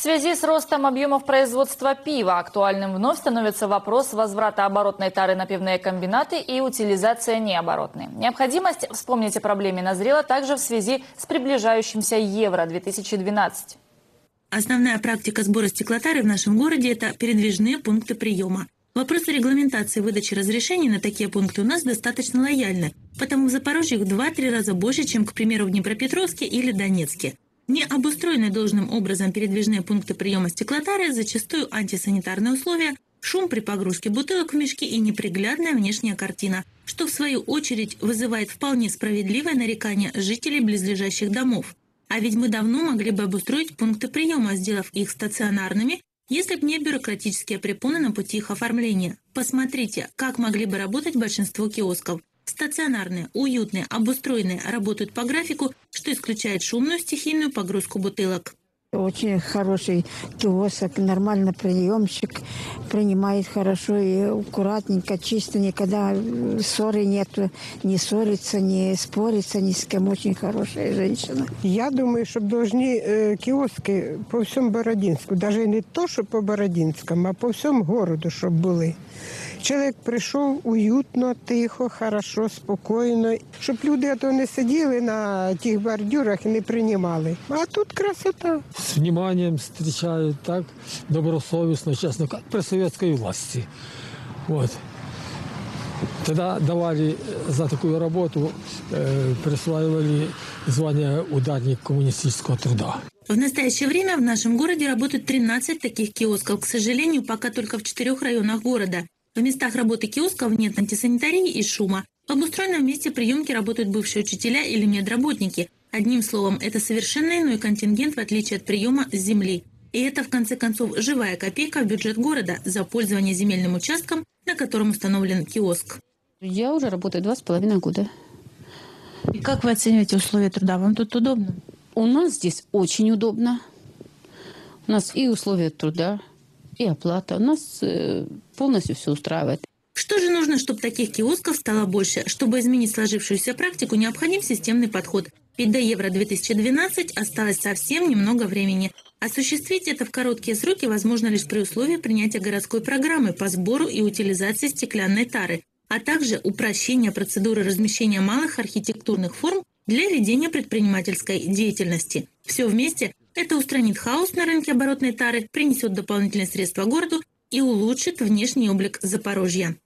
связи с ростом объемов производства пива актуальным вновь становится вопрос возврата оборотной тары на пивные комбинаты и утилизация необоротной. Необходимость вспомнить о проблеме назрела также в связи с приближающимся Евро-2012. Основная практика сбора стеклотары в нашем городе – это передвижные пункты приема. Вопросы регламентации выдачи разрешений на такие пункты у нас достаточно лояльны, потому в Запорожье их в 2-3 раза больше, чем, к примеру, в Днепропетровске или Донецке. Не обустроенные должным образом передвижные пункты приема стеклотары, зачастую антисанитарные условия, шум при погрузке бутылок в мешки и неприглядная внешняя картина, что в свою очередь вызывает вполне справедливое нарекание жителей близлежащих домов. А ведь мы давно могли бы обустроить пункты приема, сделав их стационарными, если бы не бюрократические препоны на пути их оформления. Посмотрите, как могли бы работать большинство киосков. Стационарные, уютные, обустроенные работают по графику, что исключает шумную стихийную погрузку бутылок. Очень хороший киосок, нормально приемщик, принимает хорошо и аккуратненько, чисто, никогда ссоры нет, не ссорится, не спорится ни с кем. Очень хорошая женщина. Я думаю, что должны э, киоски по всьому Бородинську, даже не то, що по Бородинському, а по всьому городу, щоб були. Чоловік прийшов уютно, тихо, хорошо, спокійно, щоб люди то не сиділи на тих бордюрах і не приймали. А тут красота. с вниманием встречают, так добросовестно, честно, как при советской власти. Вот. Тогда давали э, за такую работу, э, присваивали звание ударник коммунистического труда. В настоящее время в нашем городе работают 13 таких киосков. К сожалению, пока только в четырех районах города. В местах работы киосков нет антисанитарии и шума. В обустроенном месте приемки работают бывшие учителя или медработники. Одним словом, это совершенно иной контингент, в отличие от приема с земли. И это, в конце концов, живая копейка в бюджет города за пользование земельным участком, на котором установлен киоск. Я уже работаю два с половиной года. И как вы оцениваете условия труда? Вам тут удобно? У нас здесь очень удобно. У нас и условия труда, и оплата. Нас э, полностью все устраивает. Что же нужно, чтобы таких киосков стало больше? Чтобы изменить сложившуюся практику, необходим системный подход. Ведь до Евро-2012 осталось совсем немного времени. Осуществить это в короткие сроки возможно лишь при условии принятия городской программы по сбору и утилизации стеклянной тары, а также упрощения процедуры размещения малых архитектурных форм для ведения предпринимательской деятельности. Все вместе это устранит хаос на рынке оборотной тары, принесет дополнительные средства городу и улучшит внешний облик Запорожья.